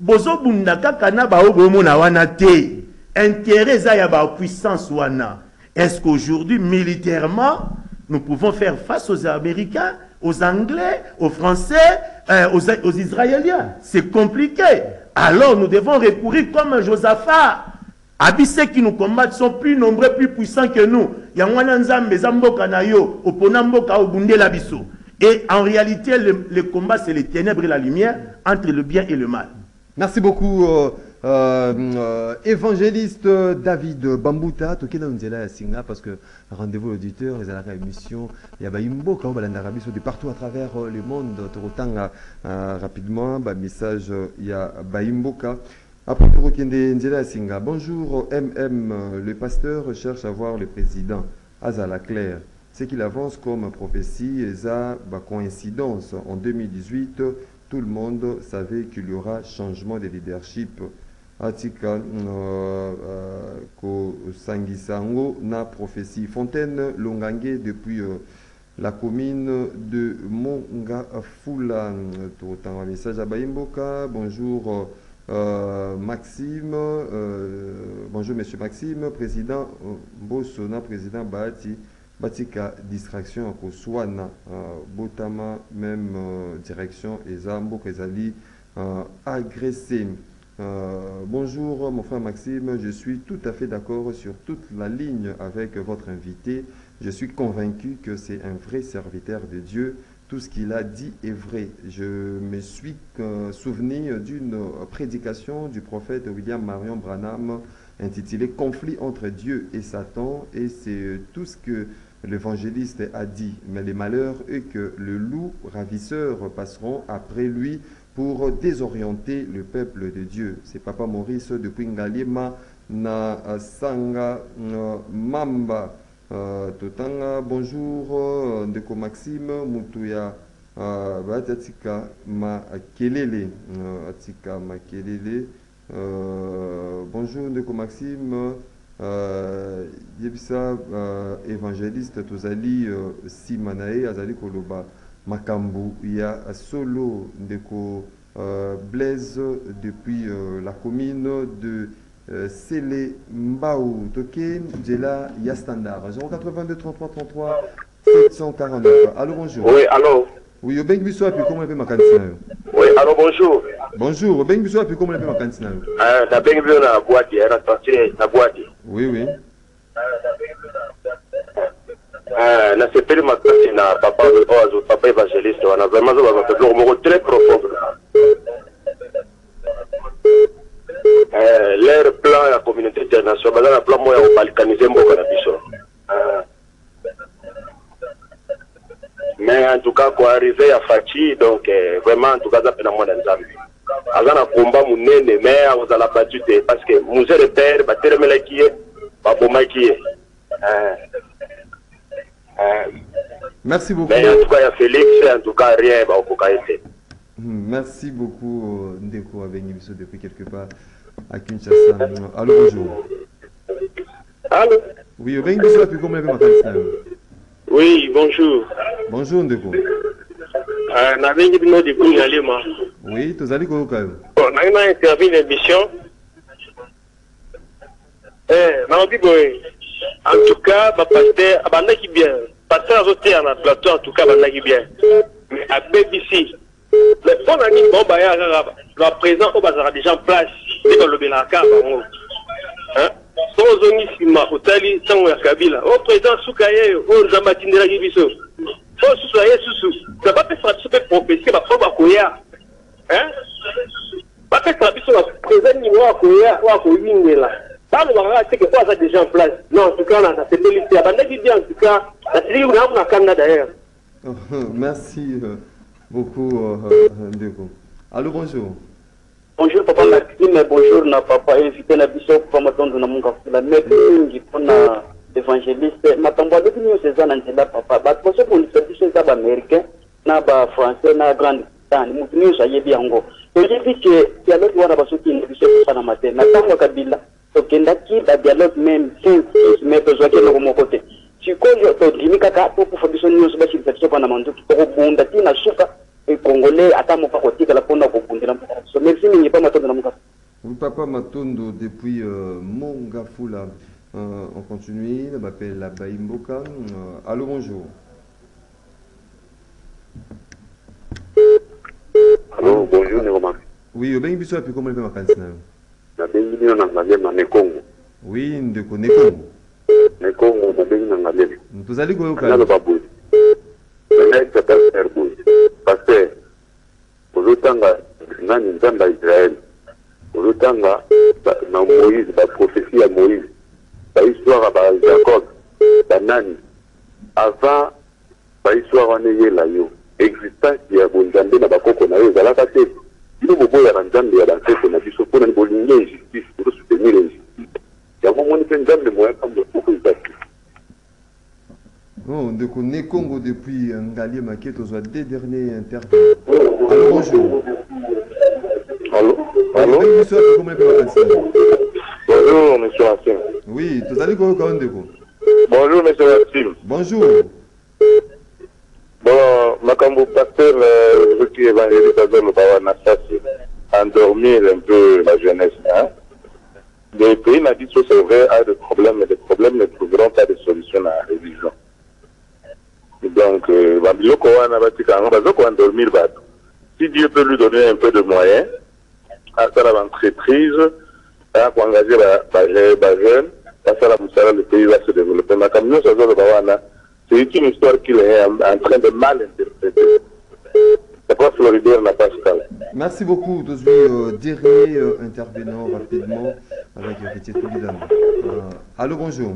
Speaker 2: bozobunda kaka na baoyo bomona wana te intérêt eza ya bapuissance wana est ce qu'aujourd'hui militairement nous pouvons faire face aux Américains, aux Anglais, aux Français, euh, aux, Israéliens? C'est compliqué. Alors nous devons recourir comme Josaphat. Abissé qui nous combattent sont plus nombreux, plus puissants que nous. Yangwana Nzambe, Zamboka na yo, Opona Mboka, Obundela biso. Et en réalité, le, combat, c'est les ténèbres et la lumière entre le bien et le mal.
Speaker 1: Merci beaucoup. euh, évangéliste David Bambuta, tokenda nzela ya singa parce que rendez-vous l'auditeur ezalaka émission ya bayimboka oyo balandaka biso de partout à travers euh, le monde euh, rapidement bamessage ya bayimboka après tokokende nzela ya singa bonjour mm euh, le pasteur cherche à voir le président. Azala clair ce qu'il avance comme prophétie eza coïncidence. En 2018 tout le monde savait qu'il y aura changement de leadership atika euh, euh, kosangisa yango na prophétie fontaine longange depuis euh, la commune de mongafula message ya bayimboka. Bonjour maxime bonjour monsieur maxime président euh, mboso na président bahati batika distraction ya koswana botama même direction eza mboka agressé Euh, bonjour mon frère Maxime, je suis tout à fait d'accord sur toute la ligne avec votre invité. Je suis convaincu que c'est un vrai serviteur de Dieu. Tout ce qu'il a dit est vrai. Je me suis euh, souvenu d'une prédication du prophète William Marion Branham intitulée Conflit entre Dieu et Satan et c'est tout ce que l'évangéliste a dit. Mais les malheurs est que le loup ravisseur passeront après lui pour désorienter le peuple de Dieu. C'est Papa Maurice depuis Ngalima na Sanga Mamba. Totanga, bonjour, Ndeko Maxime, Mutuya, uh, Bahati Atika Makelele. Atika Makelele. Bonjour, Ndeko Maxime. Yebisa uh, évangéliste tozali uh, nsima na ye azali koloba makambo ya solo ndeko euh, blaise depuis euh, la commune de euh, sele mbau toke nzela ya standard 082 33 33 749 allo bonjour.
Speaker 3: Oui, allô.
Speaker 1: Oui obengi biso wapi komona mpe makanisi na yo
Speaker 3: Oui, allô, bonjour.
Speaker 1: bonjour obengi biso wapi komona mpe makanisi na yo
Speaker 3: nabengi bino na boîte, na sortie na boîte.
Speaker 1: oui oui.
Speaker 3: Euh, nasepeli makasi na papa oyo papa évangéliste wana. Vraiment azoba biloko moko très profond. Euh, leur plan ya communauté internationale baza na plan moko ya kobalkanize mboka na biso. Euh, mais en tout cas koarrive ya faci donc eh, vraiment en tout cas aza mpe na mwana nzambe. Aza na komba monene mais akozala batu te parce que musée de père batelemelaki ye babomaki ye
Speaker 1: merci beaucoup
Speaker 3: mais en tout cas ya félix en tout cas rien ye te
Speaker 1: Hmm, merci beaucoup euh, ndeko abengi biso depuis quelque part à kinshasa allo bonjour
Speaker 3: Allô?
Speaker 1: Oui obengi biso wapi komona mpe makanisi na yo
Speaker 3: Oui, bonjour.
Speaker 1: bonjour ndeko
Speaker 3: Euh, nabengi bino depuis Ngalema.
Speaker 1: oui tozali koyoka yo
Speaker 3: Bon, nangi na interview na émission. Eh, nalobi boye. En tout cas, ba pasteur abandaki bien. Pasteur azoteya na plateau en tout cas abandaki bien. Mais abebisi. Mais mpo na nini bao baya kaka ba président oyo bazalaka déjà en place nde balobelaka bango. Hein? so ozongi nsima otali ntango ya kabila o président suka ye oyo nzambe atindelaki biso o susu aye susu bapesaka biso mpe prophesie bafo bakoya bapesaka biso baprésident nini oyo akoya oyo akoyingela balobaka kaka teke oyo aza déjà en place? Non en tout cas na nasepeli te abandaki bien en tout cas nasiliki naku na kanda d'ailleurs.
Speaker 1: Merci beaucoup ndeko. Allo bonjour.
Speaker 4: Bonjour papa maxime bonjour na papa invité na biso kupa matondo na mungu afula mete mingi mpona évangéliste. Makambo alobi nyonso eza na nzela papa bato bazobundisa biso eza baaméricain na bafrançais na grande bretagne motu nyonso ayebi yango toyebi ke dialogue wana bazokende biso ekosanama te na ntango ya kabila tokendaki badialogue meme me tozwaki eloko moko te sikoyo todimi kaka tokufa biso nyonso basilisa biso mpona manduki tokobunda ntina suka ekongole ata moko akotikala mpona kobundela mboka na biso merci mingi mpa matondo na moka
Speaker 1: Oui, papa Matondo depuis euh, Mongafula. Euh, on continue. Je m'appelle Baimboka. Euh, allô, bonjour.
Speaker 5: Allô, bonjour, Néroma.
Speaker 1: Oui, mpe makanisi na yo
Speaker 5: nabengi bino na ngalema nekongo.
Speaker 1: Oui ndeko nekongo.
Speaker 5: Nekongo nabengi na ngalema
Speaker 1: tozali koyoka
Speaker 5: naloba boye nayebisa paster boye paster ozotanga nani nzambe ya israele ozotanga ba- na moïse baprofesi ya moïse. Bahistoire ya bajacob banani avant bahistoire wana eyela yo. Existence ya bonzambe na bakoko na yo ezalaka te bino boboyaka nzambe ya banseko na biso mpona bolingi injustice bozosoutenir injustice. Yango moni mpe nzambe moyaka mokoko eza te.
Speaker 1: Oh, ndeko nekongo depuis euh, ngalie make tozwa deux derniers intervenants allô? Bonjour.
Speaker 5: Allô? Bonjour, monsieur Hassim.
Speaker 1: oui tozali koyoka yo ndeko?
Speaker 5: Bonjour, monsieur Hassim.
Speaker 1: bonjour.
Speaker 5: Bon, makambo pasteur, euh, évangélisent avec le Bawana, ça c'est endormir un peu la jeunesse. Hein? Le pays n'a dit que c'est vrai, a des problèmes, mais des problèmes ne trouveront pas de solution à la religion. Donc, euh, babiloko bato. Si Dieu peut lui donner un peu de moyens, asala baentreprise, engager bajeunes, basala mosala, le pays va se développer. Makambo wana, c'est une histoire qu'il est en, en train de mal interpréter. C'est quoi Floribert n'a pas Pascal
Speaker 1: merci beaucoup tozwi euh, dernier euh, intervenant rapidement avec héritier tolidano euh, allô bonjour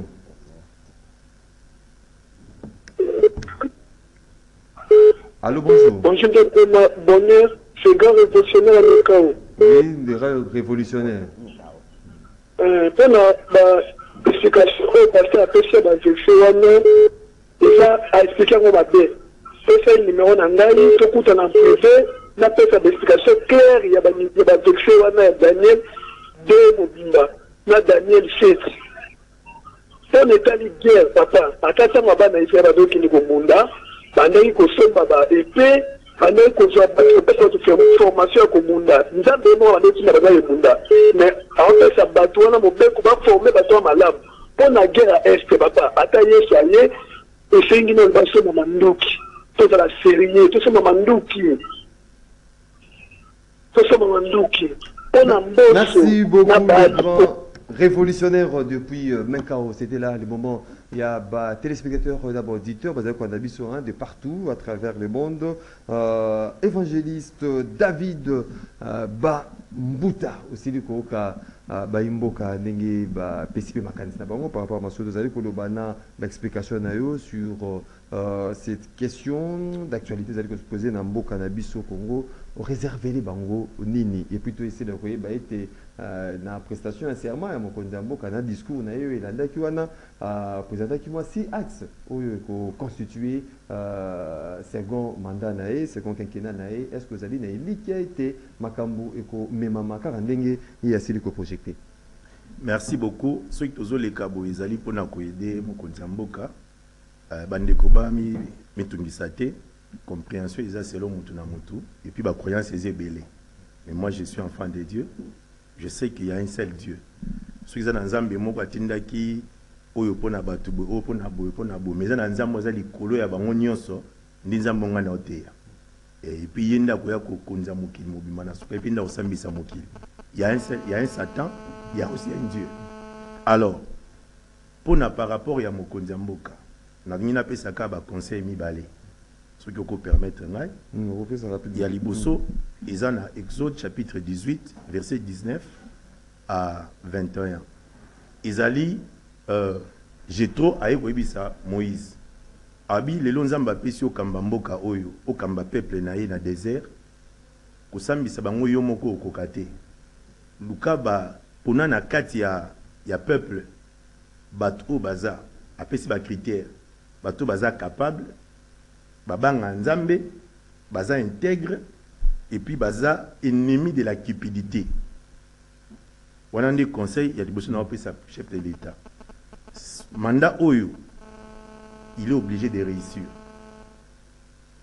Speaker 1: allô bonjour
Speaker 6: Bonjour, Dr. Bonheur, c'est grand révolutionnaire à Mekao.
Speaker 1: oui des révolutionnaires
Speaker 6: mpona baexplication oyo paster apesi ya baverse wana eza aexplike yango mabe pesa numero na ngai tokuta na privé napesa baexplication claire ya baverse wana ya daniel de mobimba na daniel set mpona etali guerre papa ata ntango bana israel bazokende komunda bandaki kosomba baepe bandaki kozwa formation ya komunda. Nzambe ye moko bandaki na baza emunda mais aopesa bato wana mobeko baforme bato ya malamu mpo na guerre ya este papa. Ata yesu aye esengi nano basomba manduki tozala serie tosomba manduki tosomba manduki mpo na
Speaker 1: Merci
Speaker 6: mboso
Speaker 1: beaucoup,
Speaker 6: na
Speaker 1: le
Speaker 6: bato
Speaker 1: grand révolutionnaire depuis euh, Menkao. C'était là le moment. Il y a bah, téléspectateurs, euh, d'abord auditeurs, bah, qu'on a vu sur, hein, de partout à travers le monde. Euh, évangéliste euh, David euh, Ba Mbuta, aussi du coup, ba imboka ndenge bapesi mpe makanisi na bango par rapport à maso tozali koloba na baexplication na yo sur euh, cette question d'actualité ezali kospose na mboka na biso congo oreservele bango nini epuis toesila koyeba ete euh, na prestation ya serment ya mokonzi ya mboka na discours na ye elandaki wana euh, présentaki mwa si axe oyo ekoconstitue euh, second mandat na ye second quinquena na ye est ce que ozali na elikia ete makambo ekomemama kaka ndenge ye asili koprojecte
Speaker 2: merci beaucoup. Soki tozoleka boye ezali mpona koyede mokonzi ya mboka bandeko bami mitungisa te compréhension eza selo motu na motu et puis bacroyance eza ebele mais moi je suis enfant de dieu je sais qu'il y a un seul dieu soki eza na nzambe moko atindaki oyo mpona bato boye oyo mpona boye mpona boye mais eza na nzambe eza likolo ya bango nyonso ndi nzambe onga na oteya epuis ye nde akoya kokonza mokili mobima na suka epuis nde akosambisa mokili il y, a un, Satan, il y a aussi un Dieu. Alors, pour na par rapport ya mokonzi ya mboka, nalingi napesaka ba conseil mibale. Soki oko permettre ngai, ya liboso eza na Exode chapitre 18 verset 19 à 21. Ezali euh, Jethro aye koyebisa Moïse. Abi lelo nzambe apesi okamba mboka oyo, okamba peuple na ye na désert, kosambisa bango yo moko okoka te. luka mpona na kati ya, ya peuple bato oyo baza apesi bacritère bato oyo baza capable babanga nzambe baza intègre et puis baza ennemi de la cupidité. Wana nde conseil ya liboso na opesa chef de l'état. Mandat oyo il est obligé de réussir.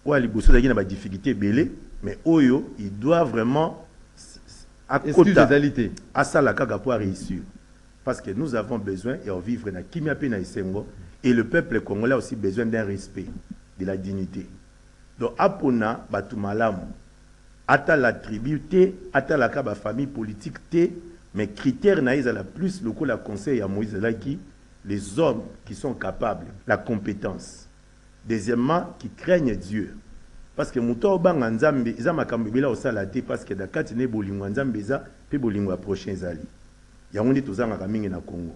Speaker 2: Oyo ya liboso ezalaki na badifficulté ebele mais oyo il doit vraiment
Speaker 1: te
Speaker 2: asala kaka mpo aréussir parce que nous avons besoin et vivre na kimia pe na esengo et le peuple congolais a aussi besoin d'un respect de la dignité. Donc apona batu malamu ata la tribu te atalaka bafamille politique te mais critère na ye ezala plus lokola conseil ya moïse ezalaki les hommes qui sont capables la compétence. Deuxièmement qui craignent dieu. Parce que moto obanga nzambe eza makambo ebele osala te parce que na ye bolingo ya bolingo ya prochain na congo.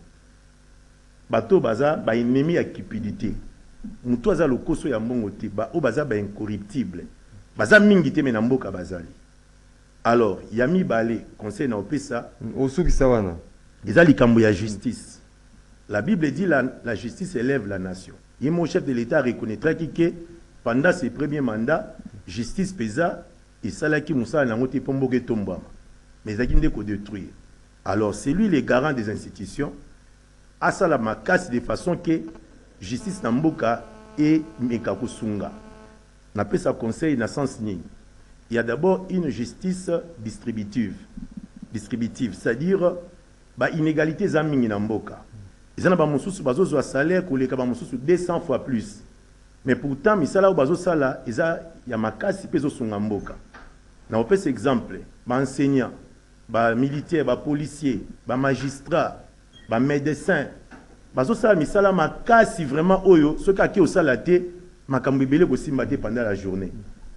Speaker 2: Bato baza baennemi cupidité moto aza lokoso ya mbongo te oyo baza baincorruptible baza mingi te me na mboka bazali. Alors ya mibale conseil na opesa
Speaker 1: osukisa wana.
Speaker 2: eza likambo ya justice. La bible dit la, la justice élève la nation. Ye mon chef de l'état reconnaîtraki ke pendant ses premiers mandats justice mpenza esalaki mosala nango te mpo mboka etombwama mais ezalaki nde kodétruire. Alors c'est lui le garant des institutions. Asala makasi de façon ke justice na mboka emeka kosunga napesa conseil na sens nini il y a d'abord une justice distributive. Distributive c'est-à-dire bainégalité eza mingi na mboka. Eza na bamosusu bazozwa salaire koleka bamosusu 200 fois plus. Mais pourtant misala oyo bazosala eza ya makasi mpe ezosunga mboka. Na opesa exemple baenseignant bamilitaire bapolicier bamagistrat bamédecin bazosala misala makasi vraiment oyo soki ake osala te makambo ebele kosimba te pendant la journée.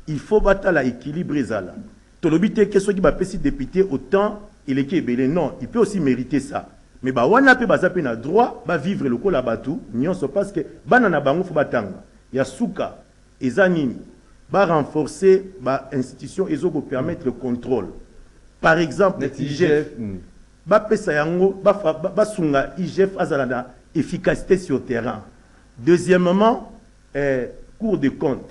Speaker 2: Il faut batala équilibre ezala. Tolobi te ke soki bapesi député autant eleki ebele. Non il peut aussi mériter ça. Mais bawana mpe baza mpe na droit bavivre lokola bato nyonso parce que bana na bango fo batanga. Ya suka eza nini? Barenforcer bainstitution ezokopermettre contrôle. Par exemple igf bapesa yango basunga igf azala na efficacité sur terrain. Deuxièmement eh, cour de compte.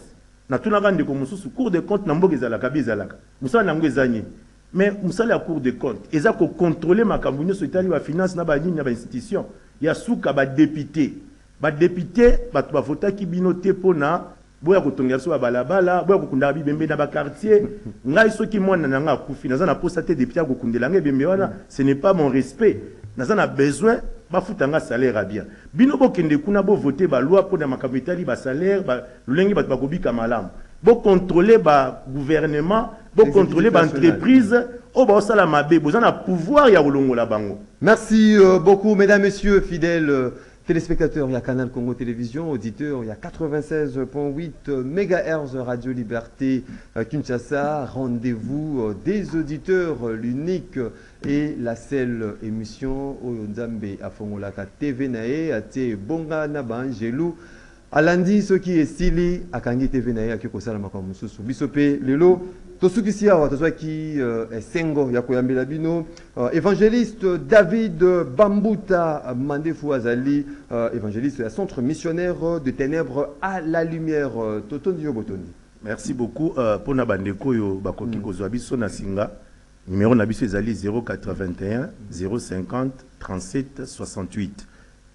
Speaker 2: Natunaka ndeko mosusu cour de compte na mboka ezalaka bi ezalaka. Mosala na yango eza nini? Mais mosala ya cour de compte eza kocontrôle makambo nyonso etali bafinance na banini na bainstitution ya suka badepute badepute bato bavotaki bino te mpona boya kotongela biso babalabala boya kokundaka bibembe na bakartier ngai soki mwana na ngai akufi naza na posa te depute akokundela ngai ebembe wana ce n'est pas mon respect. Naza na besoin bafuta nga salaire ya bien. Bino bokende kuna bovote baloi mpona makambo etali basalaire lolenge bato bakobika malamu. Bocontrôle bagouvernement bocontrôle baentreprise oyo baosala mabe. Boza na pouvoir ya kolongola bango.
Speaker 1: Merci euh, beaucoup. Mesdames messieurs fidèles euh, téléspectateurs il y a Canal Congo Télévision auditeurs il y a 96.8 MHz Radio Liberté euh, Kinshasa. Rendez-vous des auditeurs l'unique et la seule émission oyo nzambe afongolaka tv na ye atie ebonga na baangelu alandi soki esili akangi tv na ye akoki kosala makambo mosusu. Biso mpe lelo tosukisi awa tozwaki uh, esengo ya koyambela bino. Uh, évangéliste david bambuta mandefu azali uh, évangéliste ya centre missionnaire de ténèbres à la lumière. Uh, totondi yo botondi
Speaker 2: merci beaucoup mpona bandeko oyo bakoki mm. kozwa biso na singa numéro na biso ezali 081 050 37 68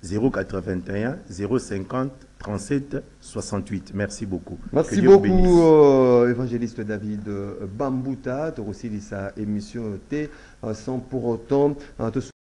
Speaker 2: 081 050 37 68 merci beaucoup.
Speaker 1: Merci beaucoup euh, évangéliste david bambuta tokosilisa émission te sans pour autant